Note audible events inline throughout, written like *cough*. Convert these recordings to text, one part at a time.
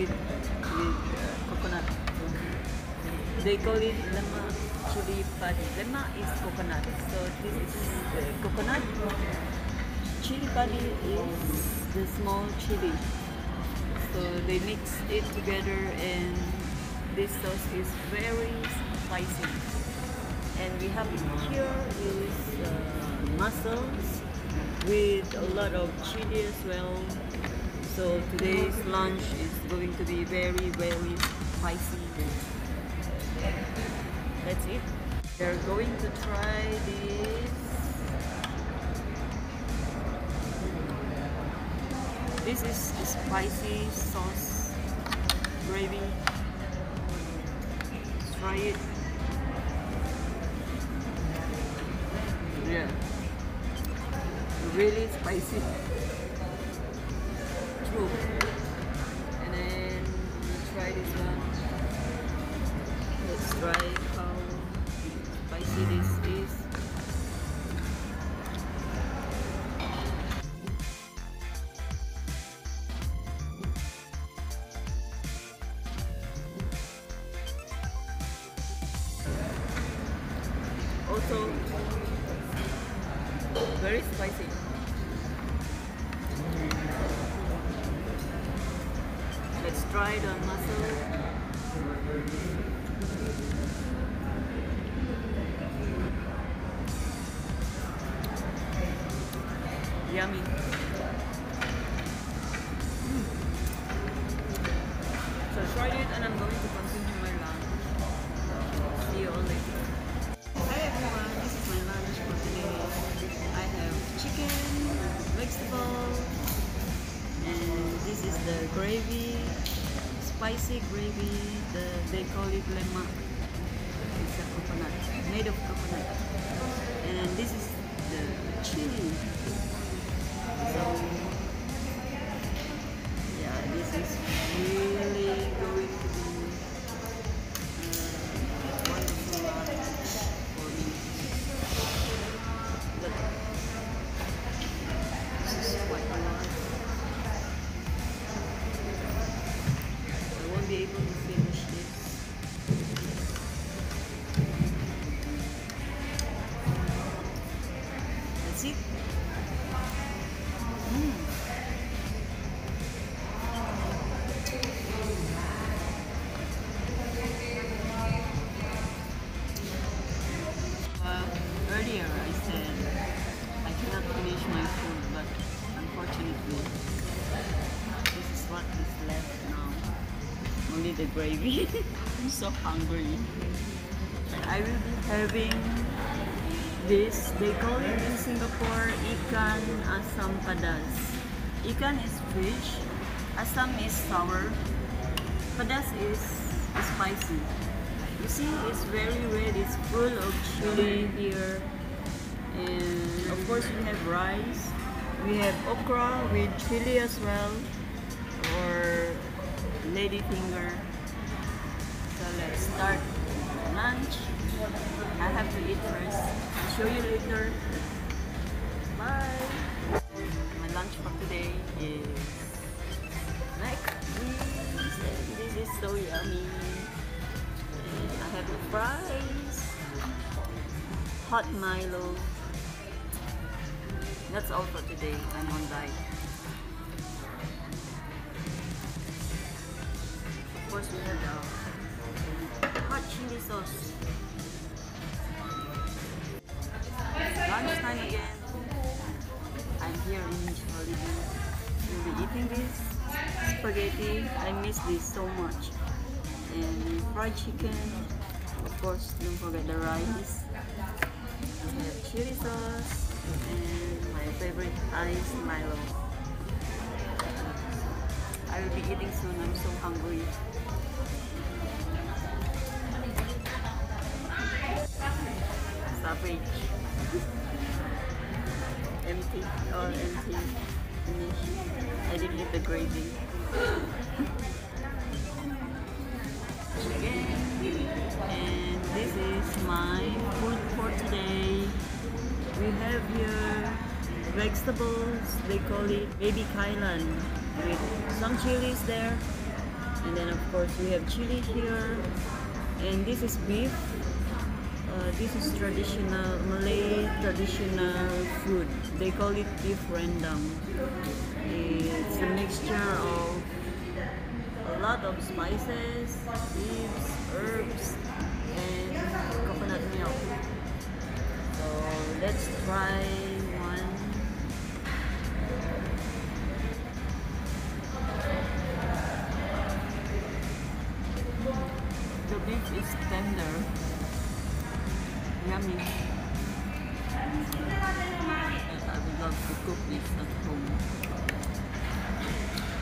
with with uh, coconut. They call it lemak chili padi. Lemak is coconut, so this is the coconut. Chili padi is the small chili. So they mix it together and this sauce is very spicy. And we have here is uh, mussels with a lot of chili as well. So today's lunch is going to be very very spicy. That's it. We're going to try this. This is spicy sauce gravy. Let's try it. Yeah. Really spicy. Also, very spicy. Let's try the mussel. Yummy. Gravy, spicy gravy. The they call it lemak. It's a coconut, made of coconut. And this is the chili. So yeah, this is really gravy. *laughs* I'm so hungry. I will be having this. They call it in Singapore ikan asam padas. Ikan is fish, asam is sour, padas is spicy. You see, it's very red. It's full of chili here, and of course we have rice. We have okra with chili as well, or lady finger. So let's start lunch. I have to eat first. Show you later. Bye. My lunch for today is like this. Is so yummy. And I have fries, hot Milo. That's all for today. I'm on diet. Of course, we have the chili sauce. Lunchtime again. I'm here in Jollibee. We'll be eating this spaghetti. I miss this so much. And fried chicken. Of course, don't forget the rice. We have chili sauce and my favorite ice Milo. I will be eating soon. I'm so hungry. Savage. empty. All empty. Finish. I didn't eat the gravy. And this is my food for today. We have here vegetables. They call it baby kailan with some chilies there. And then of course we have chili here. And this is beef. Uh, this is traditional Malay traditional food. They call it beef rendang. It's a mixture of a lot of spices, leaves, herbs, and coconut milk. So let's try one. The beef is tender, yummy. And I would love to cook this at home.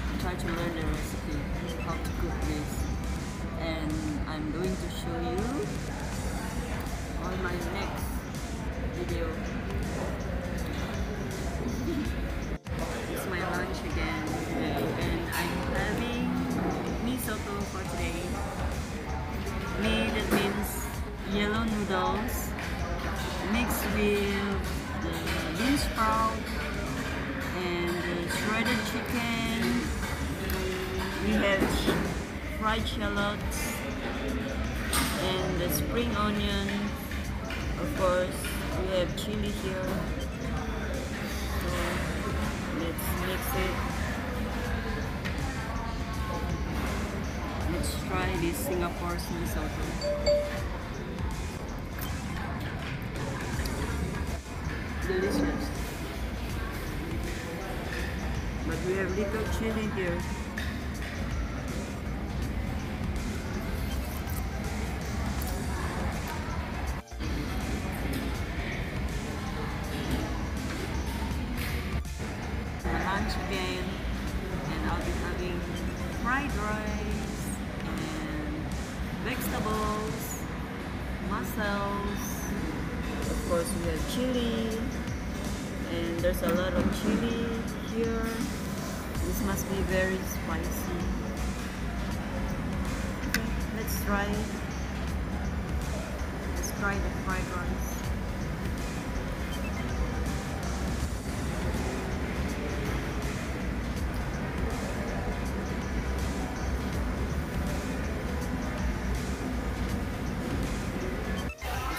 I Try to learn the recipe, how to cook this. And I'm going to show you on my next video. Fried shallots and the spring onion. Of course, we have chili here. So let's mix it. Let's try this Singapore's mee soto. Delicious. But we have little chili here. There's a lot of chili here. This must be very spicy. Okay, let's try. Let's try the fried rice.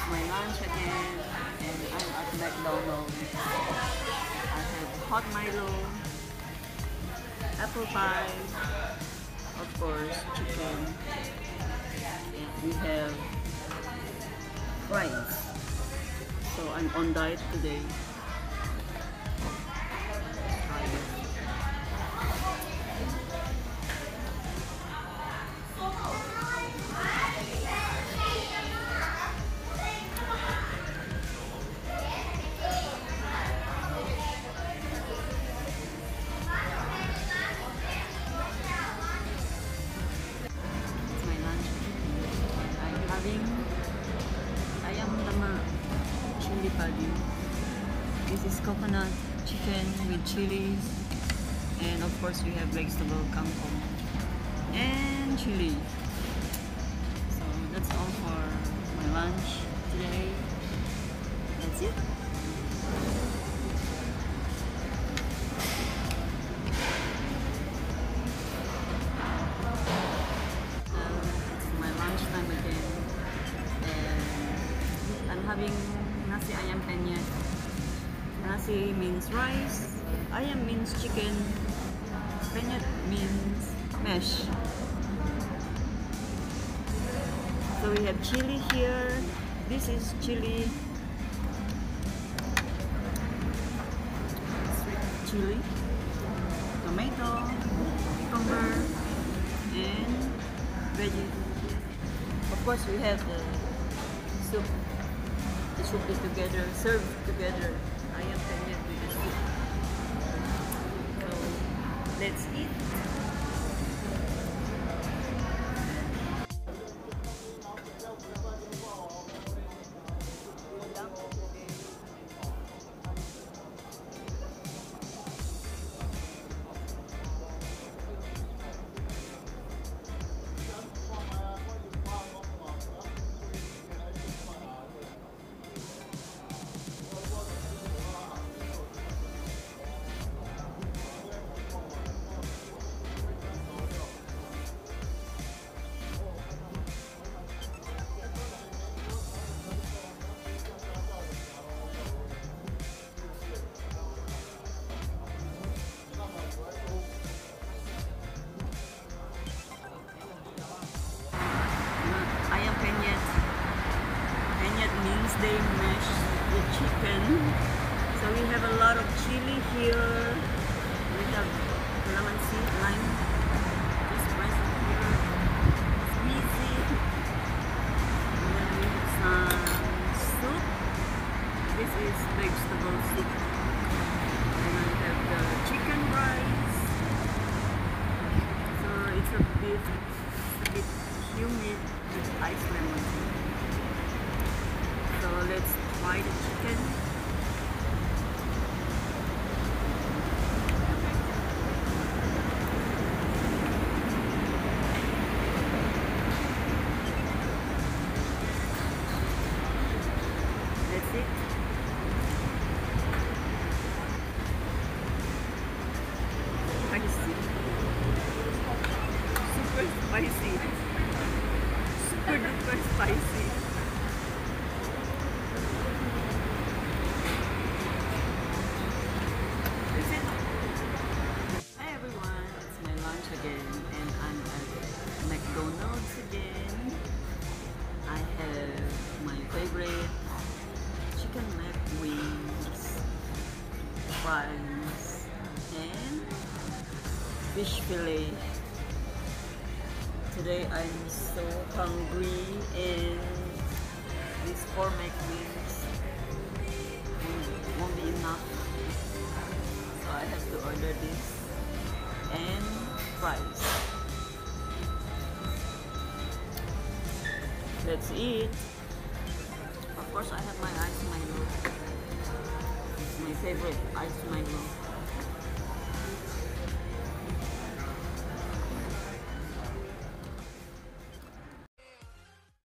My lunch again, and I'm at McDonald's. Hot Milo, apple pie, of course, chicken, we have fries. So I'm on diet today. Padi. This is coconut chicken with chilies. And of course we have vegetable kangkong and chili. So that's all for my lunch today. That's it. Um, it's my again. And I'm having nasi ayam penyet. Nasi means rice, ayam means chicken, penyet means mesh. So we have chili here. This is chili. Sweet chili, tomato, cucumber, and veggie. Of course, we have the soup. Soup is together, served together. Ayam penyet with the soup. So let's eat. Chicken. So we have a lot of chili here. We have calamansi, lime, this rice here, squeezy. And then some soup. This is vegetable. And I have the chicken rice. So it's a bit, a bit humid with ice lemon tea. So let's try the chicken. Fries, and fish fillet. Today I'm so hungry and these four McWings won't be enough. So I have to order this and fries. Let's eat. Of course, I have my eyes ice Milo. My favorite ice Milo.